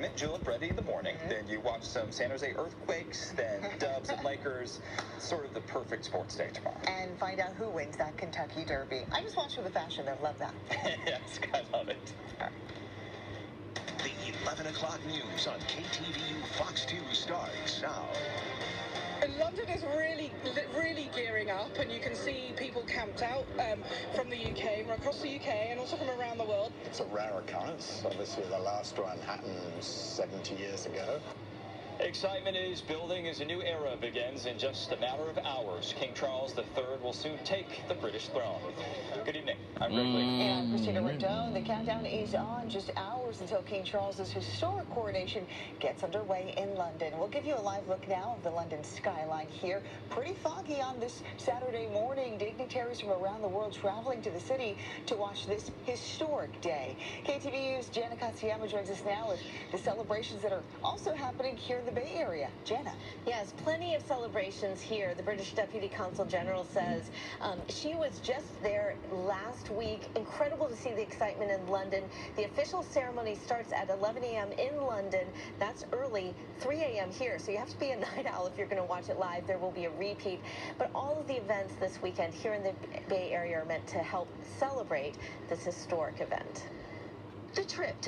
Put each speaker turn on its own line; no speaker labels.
Mint Julep ready in the morning. Mm-hmm. Then you watch some San Jose earthquakes, then Dubs and Lakers. Sort of the perfect sports day tomorrow.
and find out who wins that Kentucky Derby. I just watched for the fashion though. Love that.
yes, I love it.
The 11 o'clock news on KTVU Fox 2 starts now.
London is really, really gearing up, and you can see people camped out um, from the UK, across the UK, and also from around the world.
It's a rare occurrence. Obviously, the last one happened 70 years ago.
Excitement is building as a new era begins in just a matter of hours. King Charles III will soon take the British throne. Good evening. I'm Greg Lee. Mm.
And I'm Christina Rendon. The countdown is on. Just hours until King Charles's historic coronation gets underway in London. We'll give you a live look now of the London skyline here. Pretty foggy on this Saturday morning. Dignitaries from around the world traveling to the city to watch this historic day. KTVU's Jana Katsuyama joins us now with the celebrations that are also happening here in the Bay Area. Jana.
Yes, plenty of celebrations here. The British Deputy Consul General says um, she was just there last week. Incredible to see the excitement in London. The official ceremony starts at 11 a.m. in London. That's early, 3 a.m. here. So you have to be a night owl if you're going to watch it live. There will be a repeat. But all of the events this weekend here in the Bay Area are meant to help celebrate this historic event. The trip to